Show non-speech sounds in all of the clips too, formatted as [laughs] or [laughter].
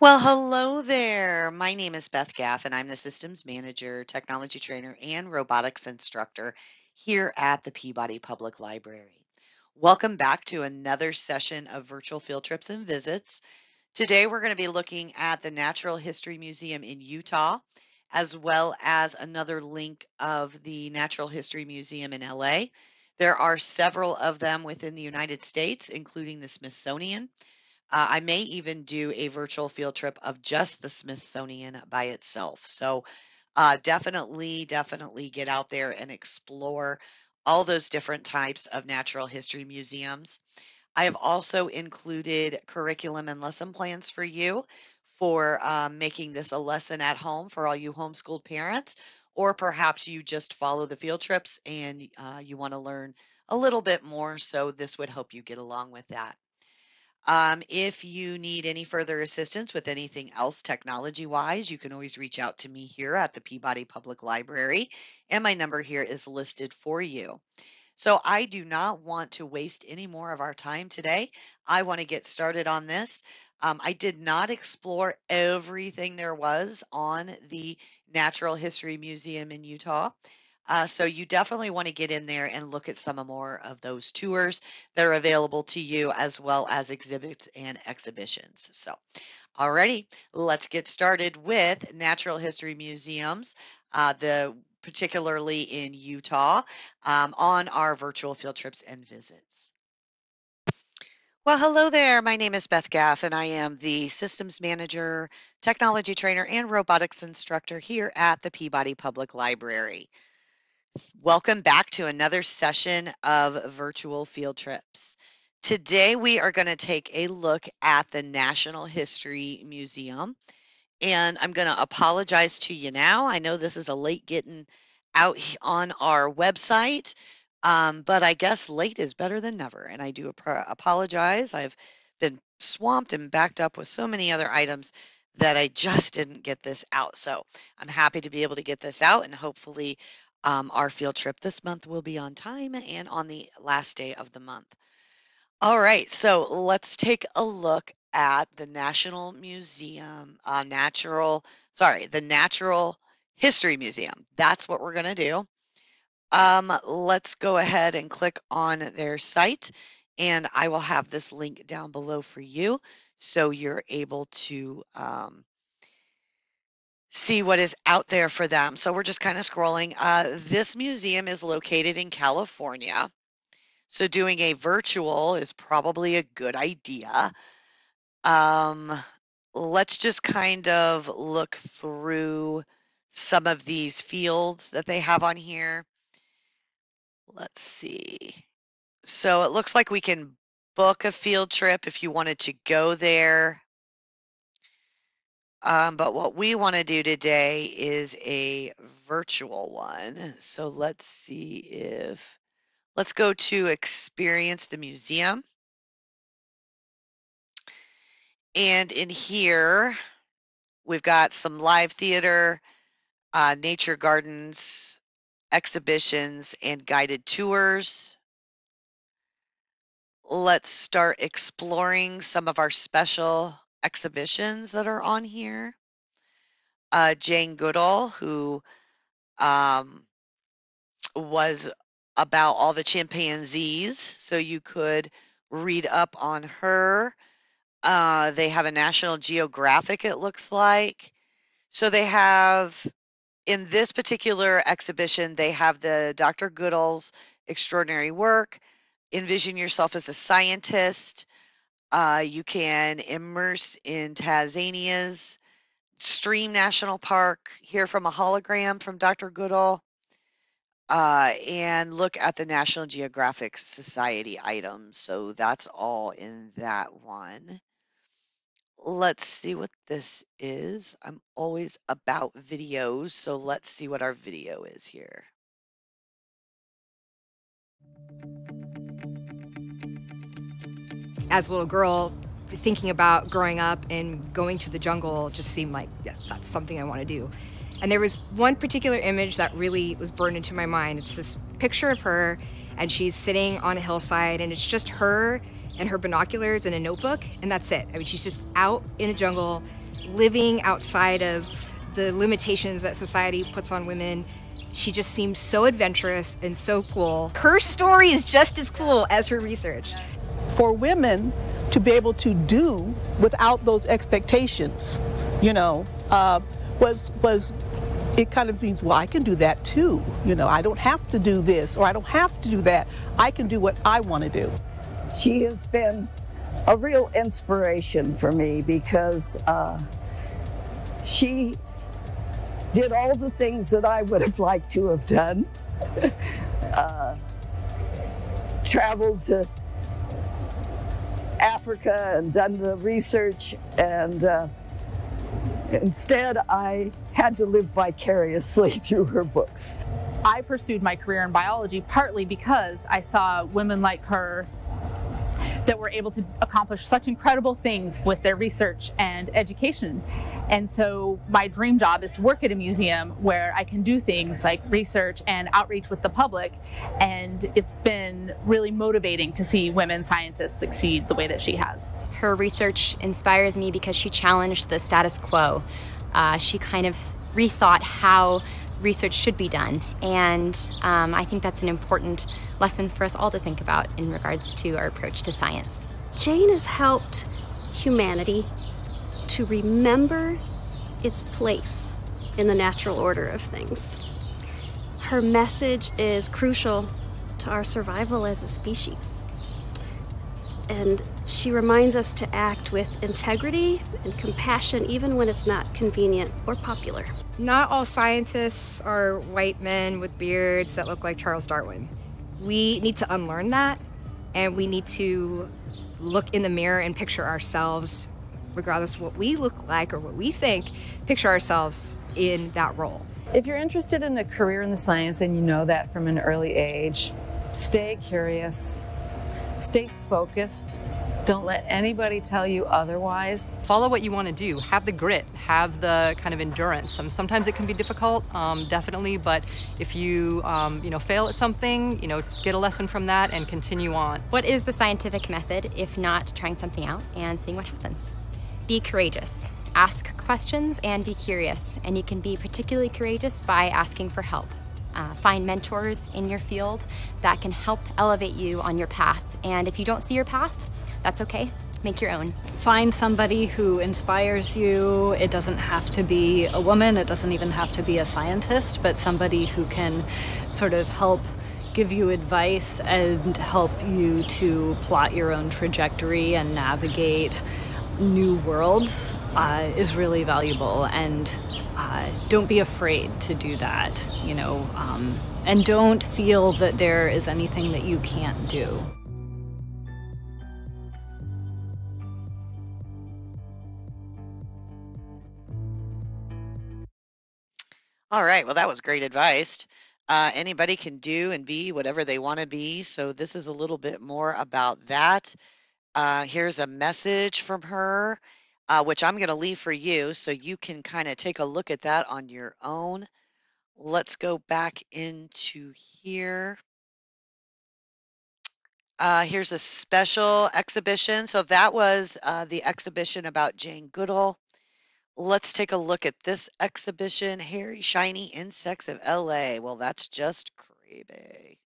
Well, hello there. My name is Beth Gaff, and I'm the systems manager, technology trainer, and robotics instructor here at the Peabody Public Library. Welcome back to another session of virtual field trips and visits. Today, we're going to be looking at the Natural History Museum in Utah, as well as another link of the Natural History Museum in LA. There are several of them within the United States, including the Smithsonian. Uh, I may even do a virtual field trip of just the Smithsonian by itself. So uh, definitely, definitely get out there and explore all those different types of natural history museums. I have also included curriculum and lesson plans for you for um, making this a lesson at home for all you homeschooled parents, or perhaps you just follow the field trips and uh, you want to learn a little bit more. So this would help you get along with that. Um, if you need any further assistance with anything else technology wise, you can always reach out to me here at the Peabody Public Library, and my number here is listed for you. So I do not want to waste any more of our time today. I want to get started on this. Um, I did not explore everything there was on the Natural History Museum in Utah. Uh, so you definitely want to get in there and look at some more of those tours that are available to you as well as exhibits and exhibitions. So alrighty, let's get started with natural history museums, uh, the particularly in Utah um, on our virtual field trips and visits. Well, hello there. My name is Beth Gaff, and I am the systems manager, technology trainer, and robotics instructor here at the Peabody Public Library. Welcome back to another session of virtual field trips. Today we are going to take a look at the National History Museum and I'm going to apologize to you now. I know this is a late getting out on our website, um, but I guess late is better than never and I do apologize. I've been swamped and backed up with so many other items that I just didn't get this out. So I'm happy to be able to get this out and hopefully um, our field trip this month will be on time and on the last day of the month. All right, so let's take a look at the National Museum, uh, Natural, sorry, the Natural History Museum. That's what we're going to do. Um, let's go ahead and click on their site, and I will have this link down below for you so you're able to um, see what is out there for them. So we're just kind of scrolling. Uh, this museum is located in California. So doing a virtual is probably a good idea. Um, let's just kind of look through some of these fields that they have on here. Let's see. So it looks like we can book a field trip if you wanted to go there. Um, but what we want to do today is a virtual one. So let's see if, let's go to experience the museum. And in here, we've got some live theater, uh, nature gardens, exhibitions, and guided tours. Let's start exploring some of our special exhibitions that are on here. Uh, Jane Goodall, who um, was about all the chimpanzees, so you could read up on her. Uh, they have a National Geographic, it looks like. So they have, in this particular exhibition, they have the Dr. Goodall's extraordinary work, Envision Yourself as a Scientist, uh, you can immerse in Tanzania's Stream National Park, hear from a hologram from Dr. Goodall, uh, and look at the National Geographic Society items. So that's all in that one. Let's see what this is. I'm always about videos, so let's see what our video is here. As a little girl, thinking about growing up and going to the jungle just seemed like, yes, that's something I want to do. And there was one particular image that really was burned into my mind. It's this picture of her, and she's sitting on a hillside, and it's just her and her binoculars and a notebook, and that's it. I mean, she's just out in a jungle living outside of the limitations that society puts on women. She just seems so adventurous and so cool. Her story is just as cool as her research. For women to be able to do without those expectations, you know, uh, was was it kind of means, well, I can do that too. You know, I don't have to do this or I don't have to do that. I can do what I want to do. She has been a real inspiration for me because uh, she did all the things that I would have liked to have done. [laughs] uh, traveled to Africa and done the research, and uh, instead I had to live vicariously [laughs] through her books. I pursued my career in biology partly because I saw women like her that were able to accomplish such incredible things with their research and education. And so my dream job is to work at a museum where I can do things like research and outreach with the public. And it's been really motivating to see women scientists succeed the way that she has. Her research inspires me because she challenged the status quo. Uh, she kind of rethought how research should be done. And um, I think that's an important lesson for us all to think about in regards to our approach to science. Jane has helped humanity to remember its place in the natural order of things. Her message is crucial to our survival as a species. And she reminds us to act with integrity and compassion even when it's not convenient or popular. Not all scientists are white men with beards that look like Charles Darwin. We need to unlearn that and we need to look in the mirror and picture ourselves, regardless of what we look like or what we think, picture ourselves in that role. If you're interested in a career in the science and you know that from an early age, stay curious, stay focused, don't let anybody tell you otherwise. Follow what you want to do. Have the grit. Have the kind of endurance. Um, sometimes it can be difficult, um, definitely, but if you um, you know fail at something, you know get a lesson from that and continue on. What is the scientific method if not trying something out and seeing what happens? Be courageous. Ask questions and be curious. And you can be particularly courageous by asking for help. Uh, find mentors in your field that can help elevate you on your path. And if you don't see your path, that's okay. Make your own. Find somebody who inspires you. It doesn't have to be a woman, it doesn't even have to be a scientist, but somebody who can sort of help give you advice and help you to plot your own trajectory and navigate new worlds uh, is really valuable and uh, don't be afraid to do that you know um, and don't feel that there is anything that you can't do All right. Well, that was great advice. Uh, anybody can do and be whatever they want to be. So, this is a little bit more about that. Uh, here's a message from her, uh, which I'm going to leave for you so you can kind of take a look at that on your own. Let's go back into here. Uh, here's a special exhibition. So, that was uh, the exhibition about Jane Goodall. Let's take a look at this exhibition, Hairy Shiny Insects of LA. Well, that's just creepy.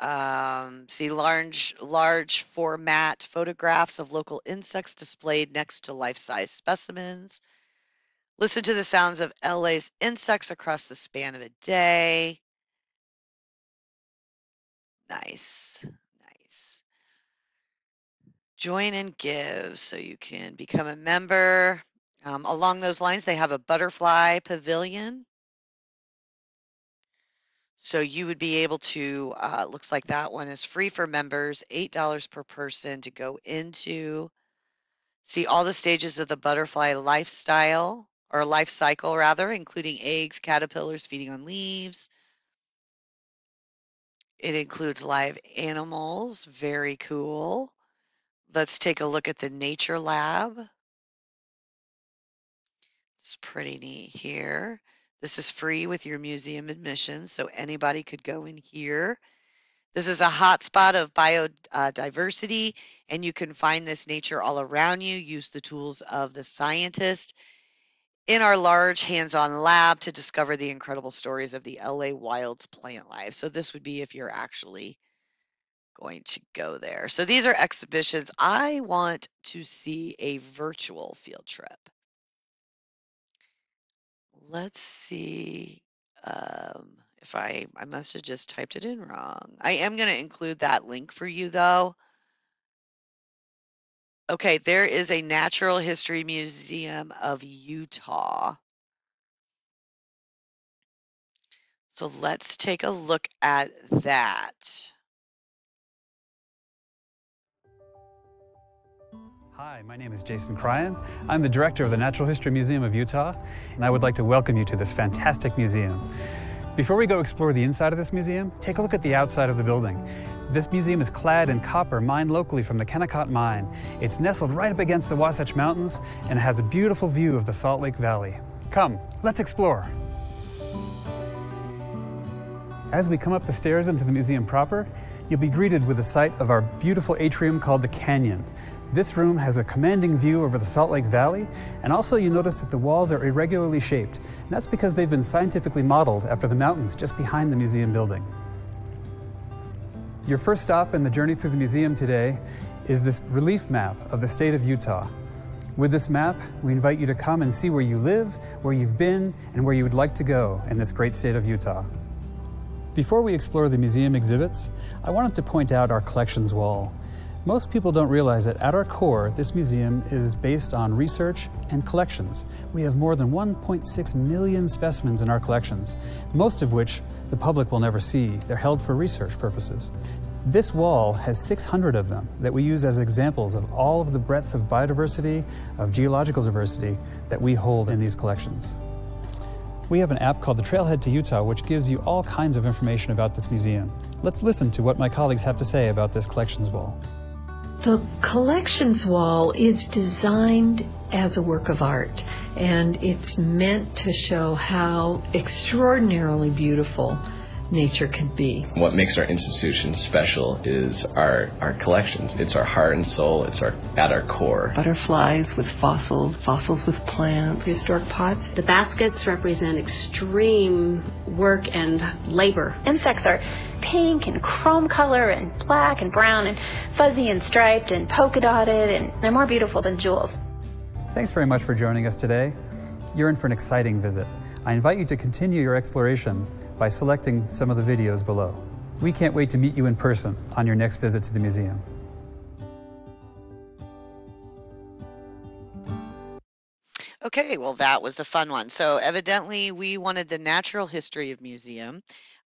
Um, see large, large format photographs of local insects displayed next to life-size specimens. Listen to the sounds of LA's insects across the span of a day. Nice, nice. Join and give so you can become a member. Um, along those lines, they have a butterfly pavilion. So you would be able to, uh, looks like that one is free for members, $8 per person to go into, see all the stages of the butterfly lifestyle or life cycle rather, including eggs, caterpillars feeding on leaves. It includes live animals, very cool. Let's take a look at the nature lab. It's pretty neat here. This is free with your museum admission, so anybody could go in here. This is a hotspot of biodiversity, and you can find this nature all around you. Use the tools of the scientist in our large hands-on lab to discover the incredible stories of the LA Wilds plant life. So this would be if you're actually going to go there. So these are exhibitions. I want to see a virtual field trip. Let's see um, if I, I must have just typed it in wrong. I am going to include that link for you though. Okay, there is a Natural History Museum of Utah. So let's take a look at that. Hi, my name is Jason Cryan. I'm the director of the Natural History Museum of Utah, and I would like to welcome you to this fantastic museum. Before we go explore the inside of this museum, take a look at the outside of the building. This museum is clad in copper mined locally from the Kennecott mine. It's nestled right up against the Wasatch Mountains and has a beautiful view of the Salt Lake Valley. Come, let's explore. As we come up the stairs into the museum proper, you'll be greeted with the sight of our beautiful atrium called the Canyon. This room has a commanding view over the Salt Lake Valley, and also you notice that the walls are irregularly shaped. And that's because they've been scientifically modeled after the mountains just behind the museum building. Your first stop in the journey through the museum today is this relief map of the state of Utah. With this map, we invite you to come and see where you live, where you've been, and where you would like to go in this great state of Utah. Before we explore the museum exhibits, I wanted to point out our collections wall. Most people don't realize that at our core, this museum is based on research and collections. We have more than 1.6 million specimens in our collections, most of which the public will never see. They're held for research purposes. This wall has 600 of them that we use as examples of all of the breadth of biodiversity, of geological diversity that we hold in these collections. We have an app called the Trailhead to Utah, which gives you all kinds of information about this museum. Let's listen to what my colleagues have to say about this collections wall. The collections wall is designed as a work of art and it's meant to show how extraordinarily beautiful nature can be. What makes our institution special is our, our collections. It's our heart and soul. It's our at our core. Butterflies with fossils, fossils with plants, prehistoric pots. The baskets represent extreme work and labor. Insects are pink and chrome color and black and brown and fuzzy and striped and polka dotted and they're more beautiful than jewels. Thanks very much for joining us today. You're in for an exciting visit. I invite you to continue your exploration by selecting some of the videos below. We can't wait to meet you in person on your next visit to the museum. Okay, well, that was a fun one. So evidently we wanted the natural history of museum.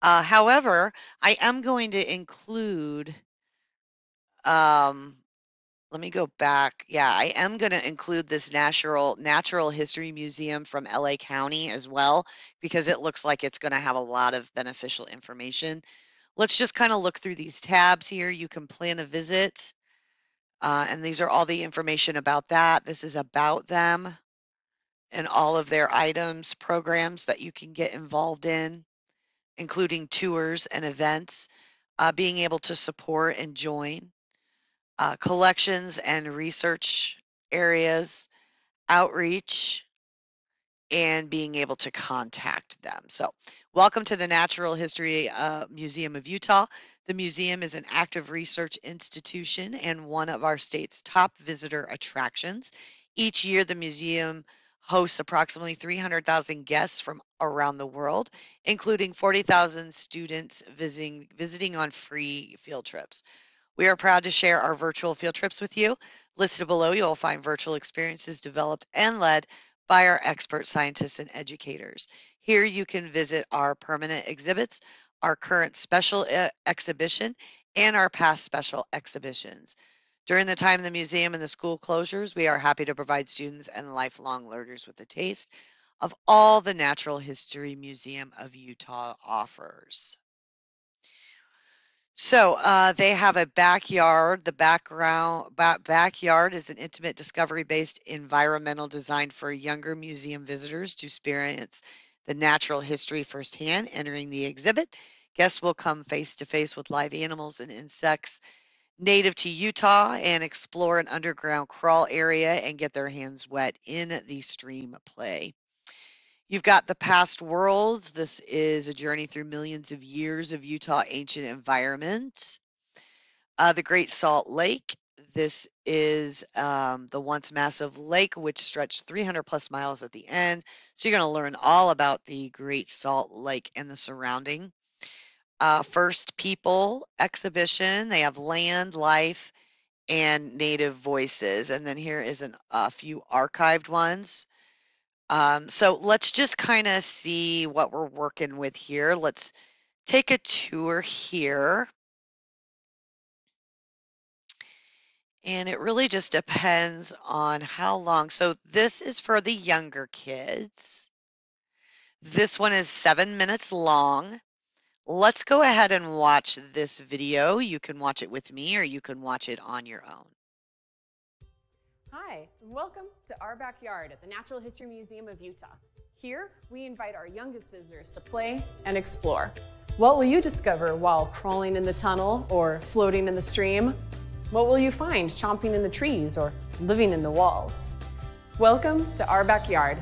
Uh, however, I am going to include um, let me go back. Yeah, I am going to include this natural natural history museum from LA County as well because it looks like it's going to have a lot of beneficial information. Let's just kind of look through these tabs here. You can plan a visit, uh, and these are all the information about that. This is about them and all of their items, programs that you can get involved in, including tours and events, uh, being able to support and join uh, collections and research areas, outreach, and being able to contact them. So welcome to the Natural History uh, Museum of Utah. The museum is an active research institution and one of our state's top visitor attractions. Each year, the museum hosts approximately 300,000 guests from around the world, including 40,000 students visiting, visiting on free field trips. We are proud to share our virtual field trips with you. Listed below, you'll find virtual experiences developed and led by our expert scientists and educators. Here you can visit our permanent exhibits, our current special uh, exhibition, and our past special exhibitions. During the time of the museum and the school closures, we are happy to provide students and lifelong learners with a taste of all the Natural History Museum of Utah offers. So uh, they have a backyard. The background ba- backyard is an intimate discovery-based environmental design for younger museum visitors to experience the natural history firsthand. Entering the exhibit Guests will come face to face with live animals and insects native to Utah and explore an underground crawl area and get their hands wet in the stream play. You've got the past worlds. This is a journey through millions of years of Utah ancient environment. Uh, the Great Salt Lake. This is um, the once massive lake, which stretched 300 plus miles at the end. So you're going to learn all about the Great Salt Lake and the surrounding. Uh, First People exhibition. They have land, life, and native voices. And then here is an, a few archived ones. Um, so let's just kind of see what we're working with here. Let's take a tour here. And it really just depends on how long. So this is for the younger kids. This one is seven minutes long. Let's go ahead and watch this video. You can watch it with me or you can watch it on your own. Hi, and welcome to our backyard at the Natural History Museum of Utah. Here, we invite our youngest visitors to play and explore. What will you discover while crawling in the tunnel or floating in the stream? What will you find chomping in the trees or living in the walls? Welcome to our backyard.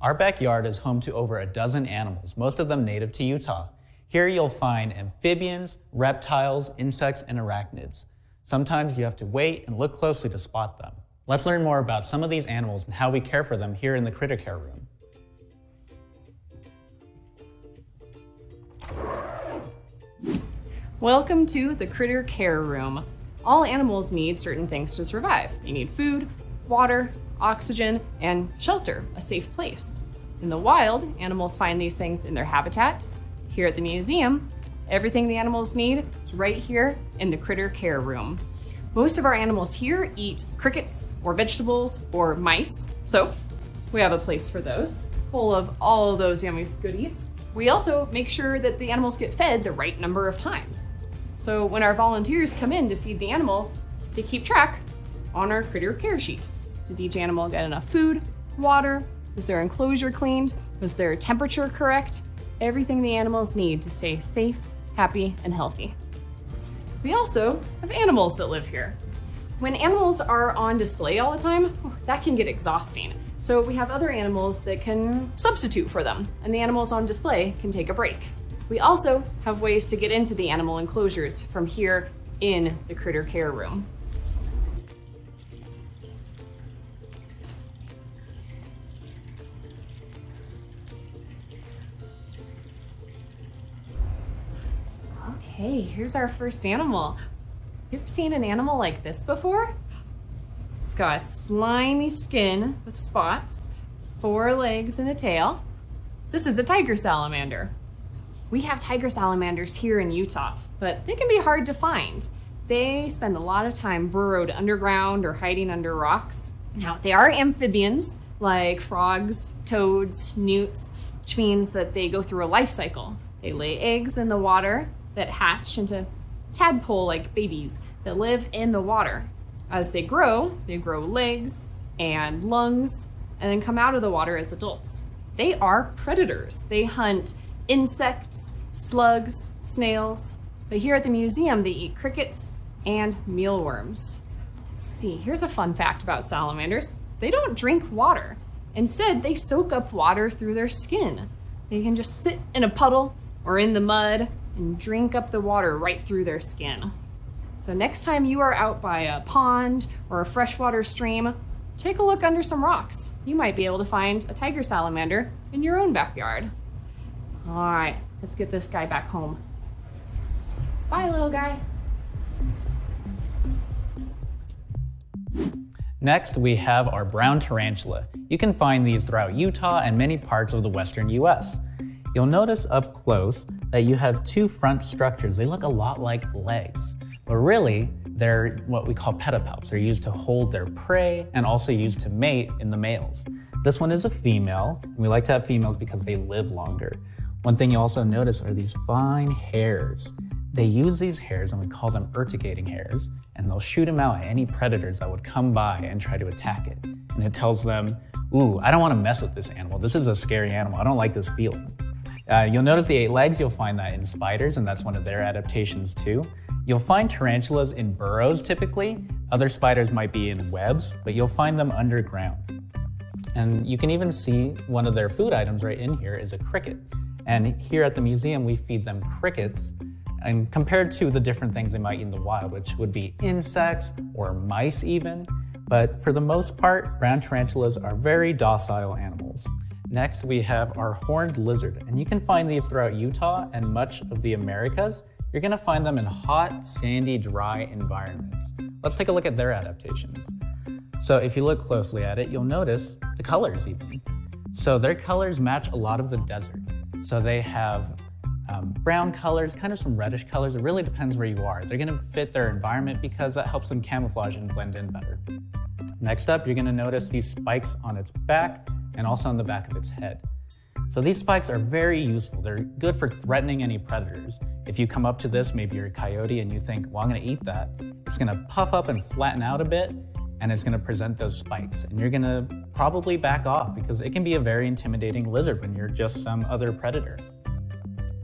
Our backyard is home to over a dozen animals, most of them native to Utah. Here you'll find amphibians, reptiles, insects, and arachnids. Sometimes you have to wait and look closely to spot them. Let's learn more about some of these animals and how we care for them here in the Critter Care Room. Welcome to the Critter Care Room. All animals need certain things to survive. They need food, water, oxygen, and shelter, a safe place. In the wild, animals find these things in their habitats. Here at the museum, everything the animals need is right here in the Critter Care Room. Most of our animals here eat crickets or vegetables or mice, so we have a place for those, full of all of those yummy goodies. We also make sure that the animals get fed the right number of times. So when our volunteers come in to feed the animals, they keep track on our critter care sheet. Did each animal get enough food, water? Was their enclosure cleaned? Was their temperature correct? Everything the animals need to stay safe, happy, and healthy. We also have animals that live here. When animals are on display all the time, that can get exhausting. So we have other animals that can substitute for them, and the animals on display can take a break. We also have ways to get into the animal enclosures from here in the critter care room. Okay, here's our first animal. You ever seen an animal like this before? It's got slimy skin with spots, four legs and a tail. This is a tiger salamander. We have tiger salamanders here in Utah, but they can be hard to find. They spend a lot of time burrowed underground or hiding under rocks. Now, they are amphibians like frogs, toads, newts, which means that they go through a life cycle. They lay eggs in the water that hatch into tadpole like babies that live in the water. As they grow, they grow legs and lungs and then come out of the water as adults. They are predators. They hunt insects, slugs, snails. But here at the museum, they eat crickets and mealworms. Let's see, here's a fun fact about salamanders. They don't drink water. Instead, they soak up water through their skin. They can just sit in a puddle or in the mud and drink up the water right through their skin. So next time you are out by a pond or a freshwater stream, take a look under some rocks. You might be able to find a tiger salamander in your own backyard. All right, let's get this guy back home. Bye, little guy. Next, we have our brown tarantula. You can find these throughout Utah and many parts of the western US. You'll notice up close that you have two front structures. They look a lot like legs, but really, they're what we call pedipalps. They're used to hold their prey and also used to mate in the males. This one is a female, and we like to have females because they live longer. One thing you also notice are these fine hairs. They use these hairs, and we call them urticating hairs, and they'll shoot them out at any predators that would come by and try to attack it. And it tells them, ooh, I don't want to mess with this animal. This is a scary animal. I don't like this feeling. Uh, you'll notice the eight legs, you'll find that in spiders, and that's one of their adaptations too. You'll find tarantulas in burrows typically. Other spiders might be in webs, but you'll find them underground. And you can even see one of their food items right in here is a cricket. And here at the museum, we feed them crickets and compared to the different things they might eat in the wild, which would be insects or mice even. But for the most part, brown tarantulas are very docile animals. Next, we have our horned lizard, and you can find these throughout Utah and much of the Americas. You're gonna find them in hot, sandy, dry environments. Let's take a look at their adaptations. So if you look closely at it, you'll notice the colors even. So their colors match a lot of the desert. So they have um, brown colors, kind of some reddish colors. It really depends where you are. They're gonna fit their environment because that helps them camouflage and blend in better. Next up, you're gonna notice these spikes on its back and also on the back of its head. So these spikes are very useful. They're good for threatening any predators. If you come up to this, maybe you're a coyote and you think, well, I'm gonna eat that, it's gonna puff up and flatten out a bit and it's gonna present those spikes. And you're gonna probably back off because it can be a very intimidating lizard when you're just some other predator.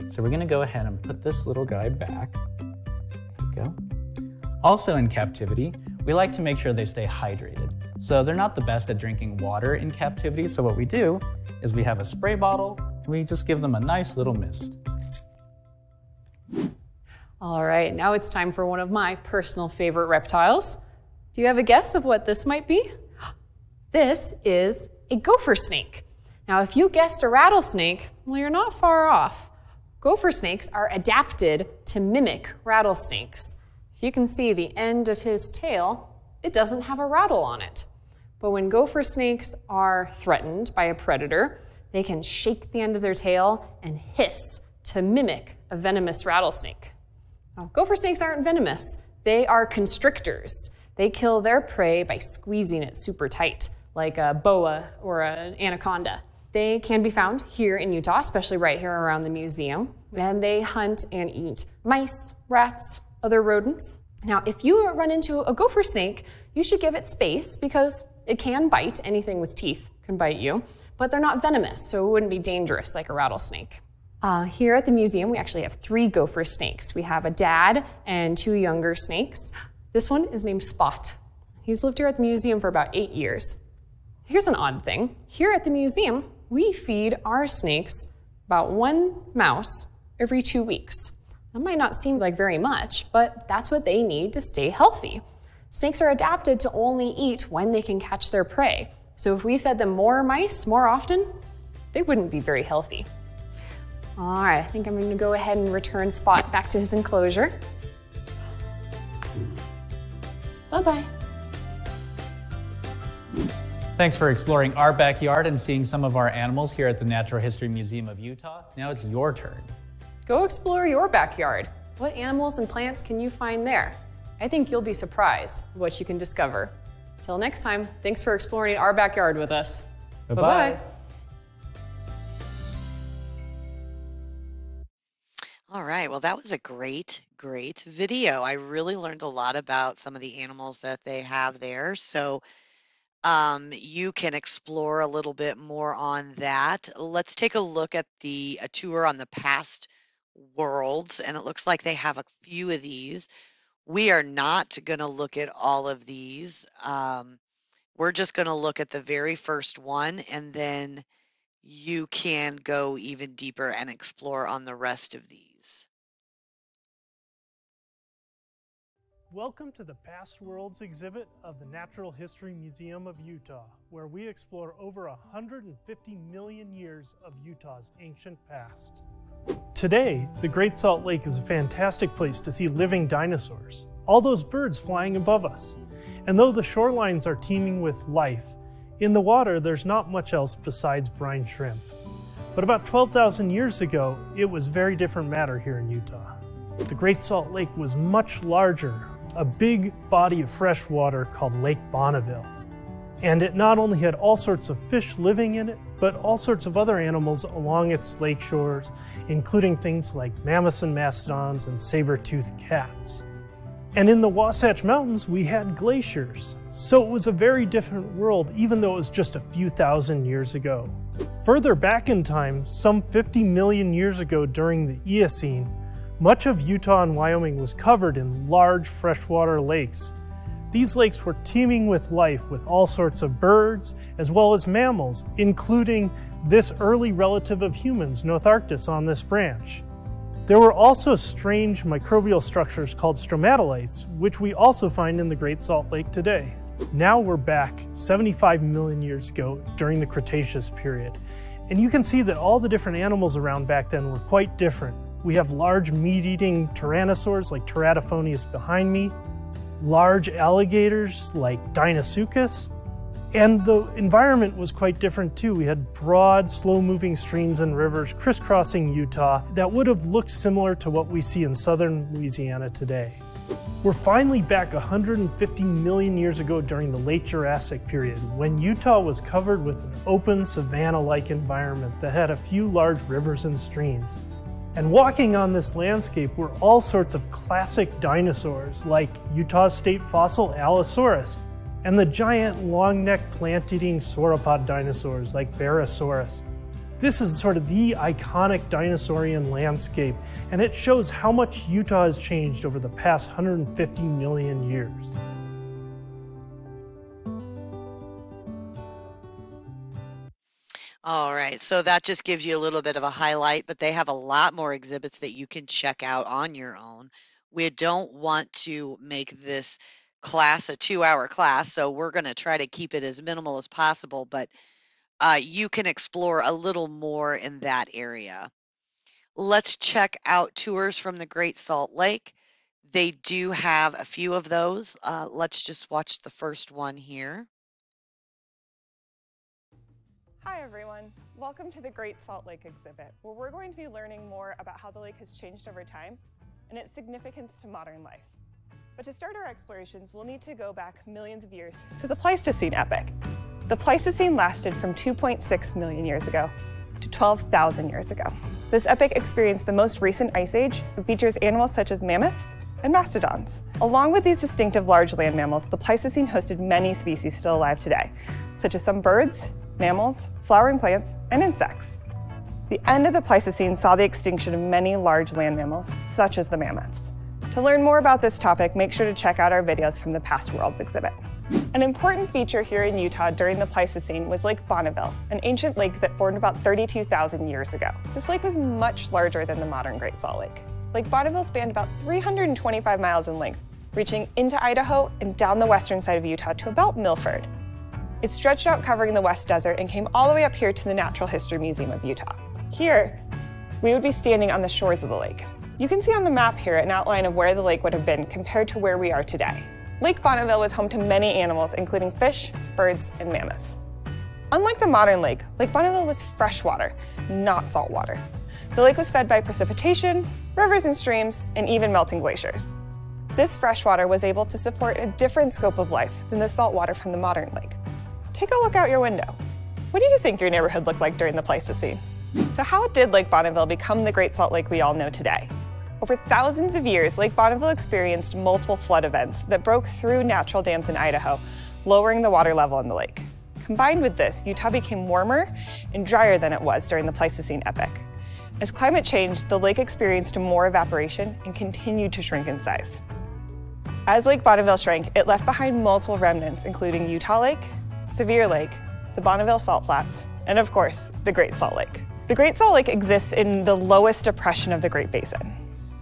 So we're gonna go ahead and put this little guy back. There you go. Also in captivity, we like to make sure they stay hydrated. So they're not the best at drinking water in captivity, so what we do is we have a spray bottle, we just give them a nice little mist. All right, now it's time for one of my personal favorite reptiles. Do you have a guess of what this might be? [gasps] This is a gopher snake. Now, if you guessed a rattlesnake, well, you're not far off. Gopher snakes are adapted to mimic rattlesnakes. If you can see the end of his tail, it doesn't have a rattle on it. But when gopher snakes are threatened by a predator, they can shake the end of their tail and hiss to mimic a venomous rattlesnake. Now, gopher snakes aren't venomous, they are constrictors. They kill their prey by squeezing it super tight, like a boa or an anaconda. They can be found here in Utah, especially right here around the museum, and they hunt and eat mice, rats, other rodents. Now, if you run into a gopher snake, you should give it space because it can bite. Anything with teeth can bite you, but they're not venomous, so it wouldn't be dangerous like a rattlesnake. Uh, here at the museum, we actually have three gopher snakes. We have a dad and two younger snakes. This one is named Spot. He's lived here at the museum for about eight years. Here's an odd thing. Here at the museum, we feed our snakes about one mouse every two weeks. That might not seem like very much, but that's what they need to stay healthy. Snakes are adapted to only eat when they can catch their prey. So if we fed them more mice more often, they wouldn't be very healthy. All right, I think I'm gonna go ahead and return Spot back to his enclosure. Bye-bye. Thanks for exploring our backyard and seeing some of our animals here at the Natural History Museum of Utah. Now it's your turn. Go explore your backyard. What animals and plants can you find there? I think you'll be surprised what you can discover. Till next time, thanks for exploring our backyard with us. Bye-bye. All right. Well, that was a great, great video. I really learned a lot about some of the animals that they have there. So um, you can explore a little bit more on that. Let's take a look at the a tour on the past worlds, and it looks like they have a few of these. We are not going to look at all of these. Um, we're just going to look at the very first one, and then you can go even deeper and explore on the rest of these. Welcome to the Past Worlds exhibit of the Natural History Museum of Utah, where we explore over 150 million years of Utah's ancient past. Today, the Great Salt Lake is a fantastic place to see living dinosaurs, all those birds flying above us. And though the shorelines are teeming with life, in the water there's not much else besides brine shrimp. But about 12,000 years ago, it was very different matter here in Utah. The Great Salt Lake was much larger, a big body of fresh water called Lake Bonneville. And it not only had all sorts of fish living in it, but all sorts of other animals along its lake shores, including things like mammoths and mastodons and saber-toothed cats. And in the Wasatch Mountains, we had glaciers. So it was a very different world, even though it was just a few thousand years ago. Further back in time, some 50 million years ago during the Eocene, much of Utah and Wyoming was covered in large freshwater lakes. These lakes were teeming with life with all sorts of birds as well as mammals, including this early relative of humans, Notharctus, on this branch. There were also strange microbial structures called stromatolites, which we also find in the Great Salt Lake today. Now we're back 75 million years ago during the Cretaceous period, and you can see that all the different animals around back then were quite different. We have large meat-eating tyrannosaurs like Teratophoneus behind me, large alligators like Deinosuchus. and the environment was quite different too. We had broad, slow moving streams and rivers crisscrossing Utah that would have looked similar to what we see in southern Louisiana today. We're finally back 150 million years ago during the late Jurassic period, when Utah was covered with an open savanna-like environment that had a few large rivers and streams. And walking on this landscape were all sorts of classic dinosaurs, like Utah's state fossil Allosaurus, and the giant long-necked plant-eating sauropod dinosaurs like Barosaurus. This is sort of the iconic dinosaurian landscape, and it shows how much Utah has changed over the past 150 million years. All right, so that just gives you a little bit of a highlight, but they have a lot more exhibits that you can check out on your own. We don't want to make this class a two hour class, so we're going to try to keep it as minimal as possible, but uh, you can explore a little more in that area. Let's check out tours from the Great Salt Lake. They do have a few of those. Uh, let's just watch the first one here. Hi everyone, welcome to the Great Salt Lake exhibit, where we're going to be learning more about how the lake has changed over time and its significance to modern life. But to start our explorations, we'll need to go back millions of years to the Pleistocene epoch. The Pleistocene lasted from 2.6 million years ago to 12,000 years ago. This epoch experienced the most recent ice age and features animals such as mammoths and mastodons. Along with these distinctive large land mammals, the Pleistocene hosted many species still alive today, such as some birds, mammals, flowering plants, and insects. The end of the Pleistocene saw the extinction of many large land mammals, such as the mammoths. To learn more about this topic, make sure to check out our videos from the Past Worlds exhibit. An important feature here in Utah during the Pleistocene was Lake Bonneville, an ancient lake that formed about 32,000 years ago. This lake was much larger than the modern Great Salt Lake. Lake Bonneville spanned about 325 miles in length, reaching into Idaho and down the western side of Utah to about Milford. It stretched out covering the West Desert and came all the way up here to the Natural History Museum of Utah. Here, we would be standing on the shores of the lake, you can see on the map here an outline of where the lake would have been compared to where we are today. Lake Bonneville was home to many animals, including fish, birds, and mammoths. Unlike the modern lake, Lake Bonneville was freshwater, not saltwater. The lake was fed by precipitation, rivers and streams, and even melting glaciers. This freshwater was able to support a different scope of life than the saltwater from the modern lake. Take a look out your window. What do you think your neighborhood looked like during the Pleistocene? So how did Lake Bonneville become the Great Salt Lake we all know today? Over thousands of years, Lake Bonneville experienced multiple flood events that broke through natural dams in Idaho, lowering the water level in the lake. Combined with this, Utah became warmer and drier than it was during the Pleistocene epoch. As climate changed, the lake experienced more evaporation and continued to shrink in size. As Lake Bonneville shrank, it left behind multiple remnants, including Utah Lake, Sevier Lake, the Bonneville Salt Flats, and of course, the Great Salt Lake. The Great Salt Lake exists in the lowest depression of the Great Basin.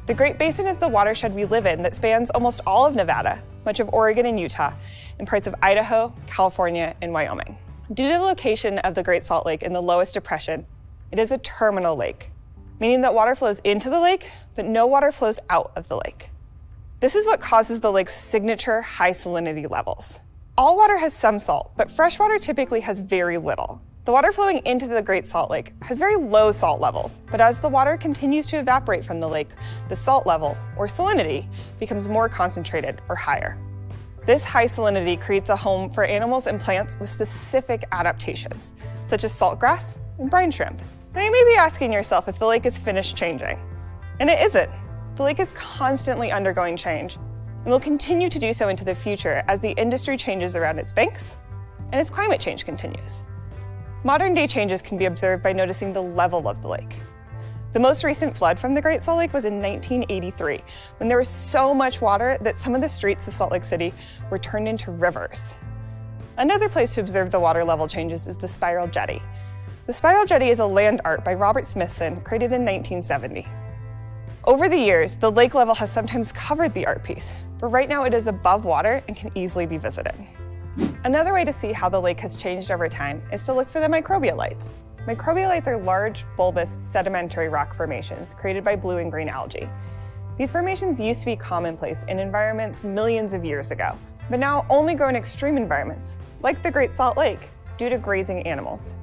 The Great Basin is the watershed we live in that spans almost all of Nevada, much of Oregon and Utah, and parts of Idaho, California, and Wyoming. Due to the location of the Great Salt Lake in the lowest depression, it is a terminal lake, meaning that water flows into the lake, but no water flows out of the lake. This is what causes the lake's signature high salinity levels. All water has some salt, but freshwater typically has very little. The water flowing into the Great Salt Lake has very low salt levels, but as the water continues to evaporate from the lake, the salt level, or salinity, becomes more concentrated or higher. This high salinity creates a home for animals and plants with specific adaptations, such as saltgrass and brine shrimp. Now you may be asking yourself if the lake is finished changing. And it isn't. The lake is constantly undergoing change. And will continue to do so into the future as the industry changes around its banks and as climate change continues. Modern day changes can be observed by noticing the level of the lake. The most recent flood from the Great Salt Lake was in 1983, when there was so much water that some of the streets of Salt Lake City were turned into rivers. Another place to observe the water level changes is the Spiral Jetty. The Spiral Jetty is a land art by Robert Smithson, created in 1970. Over the years, the lake level has sometimes covered the art piece, but right now it is above water and can easily be visited. Another way to see how the lake has changed over time is to look for the microbialites. Microbialites are large, bulbous, sedimentary rock formations created by blue and green algae. These formations used to be commonplace in environments millions of years ago, but now only grow in extreme environments, like the Great Salt Lake, due to grazing animals.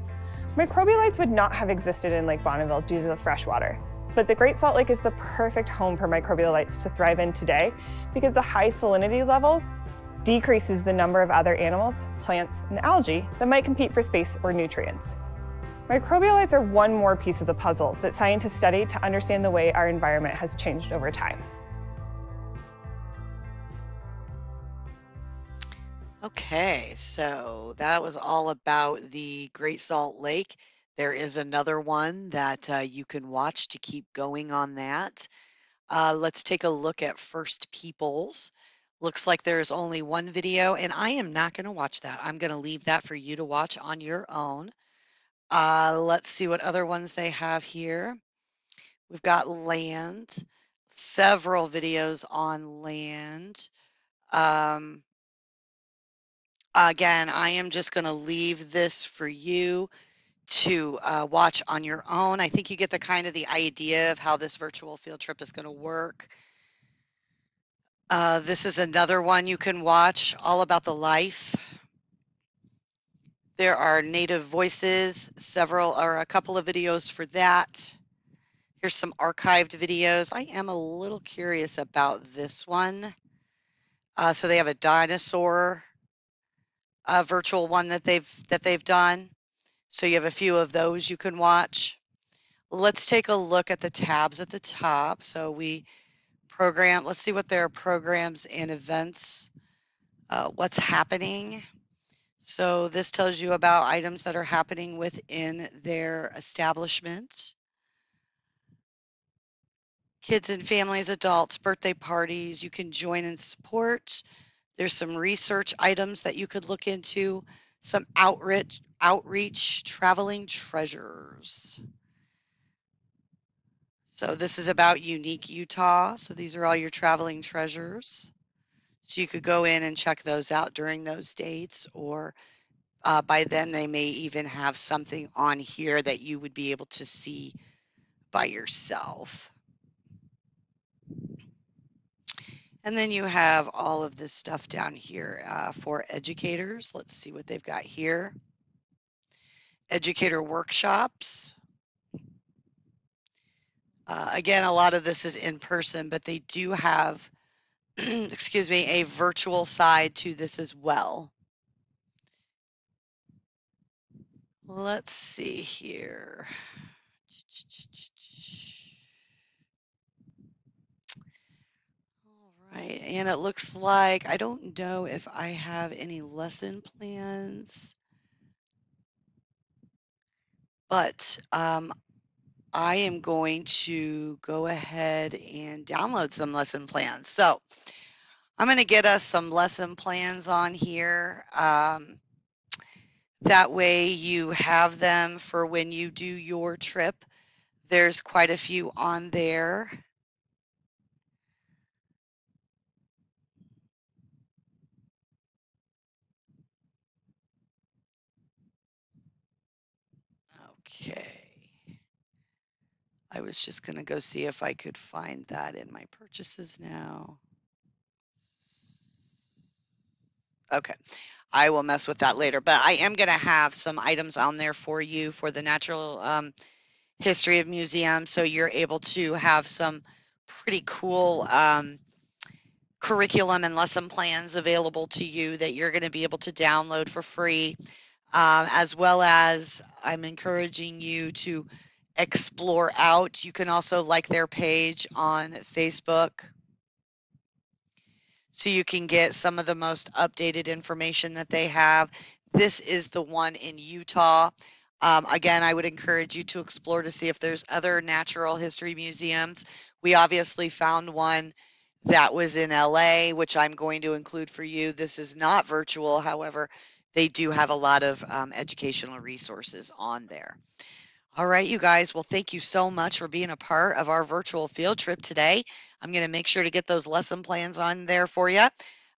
Microbialites would not have existed in Lake Bonneville due to the freshwater, but the Great Salt Lake is the perfect home for microbialites to thrive in today because the high salinity levels decreases the number of other animals, plants, and algae that might compete for space or nutrients. Microbialites are one more piece of the puzzle that scientists study to understand the way our environment has changed over time. Okay, so that was all about the Great Salt Lake. There is another one that uh, you can watch to keep going on that. Uh, let's take a look at First Peoples. Looks like there's only one video, and I am not going to watch that. I'm going to leave that for you to watch on your own. Uh, let's see what other ones they have here. We've got land, several videos on land. Um, again, I am just going to leave this for you to uh, watch on your own. I think you get the kind of the idea of how this virtual field trip is going to work. Uh, this is another one you can watch all about the life. There are native voices, several or a couple of videos for that. Here's some archived videos. I am a little curious about this one. Uh, so they have a dinosaur a virtual one that they've that they've done. So you have a few of those you can watch. Let's take a look at the tabs at the top. So we program, let's see what their programs and events, uh, what's happening. So this tells you about items that are happening within their establishment. Kids and families, adults, birthday parties, you can join and support. There's some research items that you could look into, some outreach, outreach traveling treasures. So this is about unique Utah. So these are all your traveling treasures. So you could go in and check those out during those dates or uh, by then they may even have something on here that you would be able to see by yourself. And then you have all of this stuff down here uh, for educators. Let's see what they've got here. Educator workshops. Uh, again, a lot of this is in person, but they do have, [clears throat] excuse me, a virtual side to this as well. Let's see here. Right, and it looks like, I don't know if I have any lesson plans, but um, I am going to go ahead and download some lesson plans. So I'm going to get us some lesson plans on here. Um, that way you have them for when you do your trip. There's quite a few on there. I was just going to go see if I could find that in my purchases now. Okay. I will mess with that later, but I am going to have some items on there for you for the natural um, history of museums. So you're able to have some pretty cool um, curriculum and lesson plans available to you that you're going to be able to download for free, um, as well as I'm encouraging you to explore out. You can also like their page on Facebook. so you can get some of the most updated information that they have. This is the one in Utah. Um, again, I would encourage you to explore to see if there's other natural history museums. We obviously found one that was in LA, which I'm going to include for you. This is not virtual, however, they do have a lot of um, educational resources on there. All right, you guys. Well, thank you so much for being a part of our virtual field trip today. I'm going to make sure to get those lesson plans on there for you.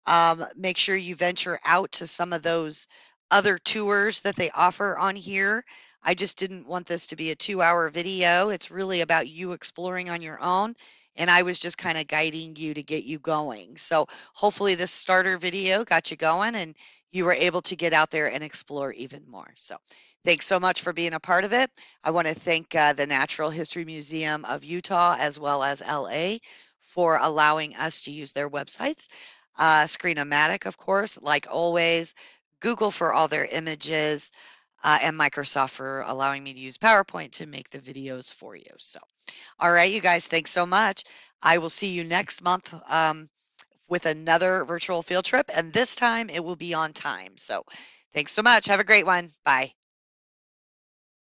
Um, make sure you venture out to some of those other tours that they offer on here. I just didn't want this to be a two hour video. It's really about you exploring on your own. And I was just kind of guiding you to get you going. So hopefully this starter video got you going and you were able to get out there and explore even more. So thanks so much for being a part of it. I want to thank uh, the Natural History Museum of Utah as well as LA for allowing us to use their websites. Uh, Screenomatic, of course, like always, Google for all their images, uh, and Microsoft for allowing me to use PowerPoint to make the videos for you. So, all right, you guys, thanks so much. I will see you next month um, with another virtual field trip, and this time it will be on time. So, thanks so much. Have a great one. Bye.